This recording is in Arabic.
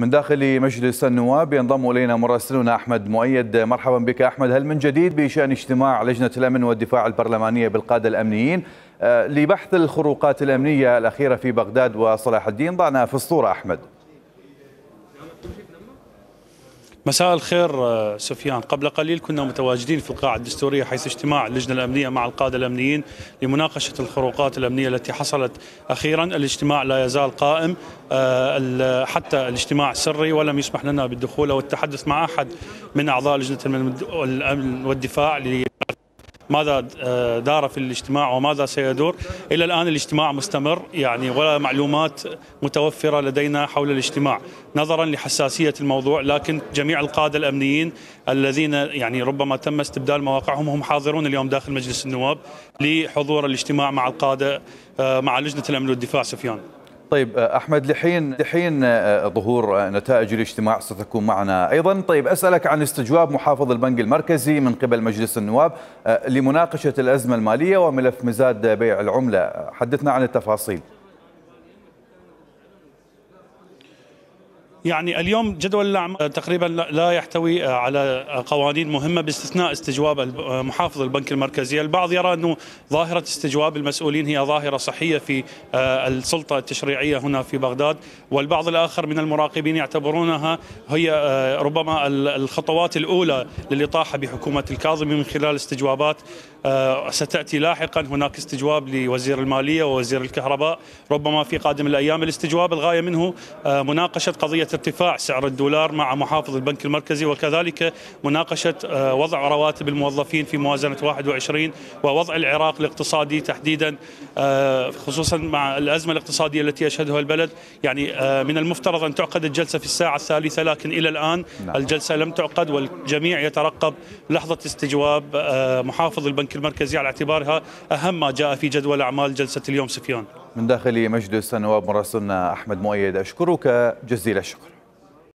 من داخل مجلس النواب ينضم إلينا مراسلنا أحمد مؤيد. مرحبا بك أحمد. هل من جديد بشأن اجتماع لجنة الأمن والدفاع البرلمانية بالقادة الأمنيين؟ آه، لبحث الخروقات الأمنية الأخيرة في بغداد وصلاح الدين ضعنا في الصورة أحمد. مساء الخير آه، سفيان. قبل قليل كنا متواجدين في القاعة الدستورية حيث اجتماع اللجنة الأمنية مع القادة الأمنيين لمناقشة الخروقات الأمنية التي حصلت أخيرا. الاجتماع لا يزال قائم آه، حتى الاجتماع سري ولم يسمح لنا بالدخول أو التحدث مع أحد من أعضاء لجنة الأمن والدفاع ماذا آه، دار في الاجتماع وماذا سيدور؟ إلى الآن الاجتماع مستمر يعني ولا معلومات متوفرة لدينا حول الاجتماع نظرا لحساسية الموضوع لكن جميع القادة الأمنيين الذين يعني ربما تم استبدال مواقعهم هم حاضرون اليوم داخل مجلس النواب لحضور الاجتماع مع القادة آه، مع لجنة الأمن والدفاع سفيان. طيب آه، أحمد لحين لحين آه، ظهور آه، نتائج الاجتماع ستكون معنا أيضا. طيب أسألك عن استجواب محافظ البنك المركزي من قبل مجلس النواب لمناقشة الأزمة المالية وملف مزاد بيع العملة. حدثنا عن التفاصيل. يعني اليوم جدول الاعمال تقريبا لا يحتوي على قوانين مهمة باستثناء استجواب محافظ البنك المركزي، البعض يرى أنه ظاهرة استجواب المسؤولين هي ظاهرة صحية في آه، السلطة التشريعية هنا في بغداد، والبعض الآخر من المراقبين يعتبرونها هي آه، ربما الخطوات الأولى للإطاحة بحكومة الكاظمي من خلال استجوابات آه، ستأتي لاحقا. هناك استجواب لوزير المالية ووزير الكهرباء، ربما في قادم الأيام الاستجواب الغاية منه مناقشة قضية ارتفاع سعر الدولار مع محافظ البنك المركزي وكذلك مناقشة آه، وضع رواتب الموظفين في موازنة 21 ووضع العراق الاقتصادي تحديدا آه، خصوصا مع الأزمة الاقتصادية التي يشهدها البلد. يعني آه، من المفترض أن تعقد الجلسة في الساعة الثالثة لكن إلى الآن نعم. الجلسة لم تعقد والجميع يترقب لحظة استجواب محافظ البنك المركزي على اعتبارها أهم ما جاء في جدول أعمال جلسة اليوم سفيان. من داخل مجلس النواب مراسلنا أحمد مؤيد أشكرك جزيل الشكر.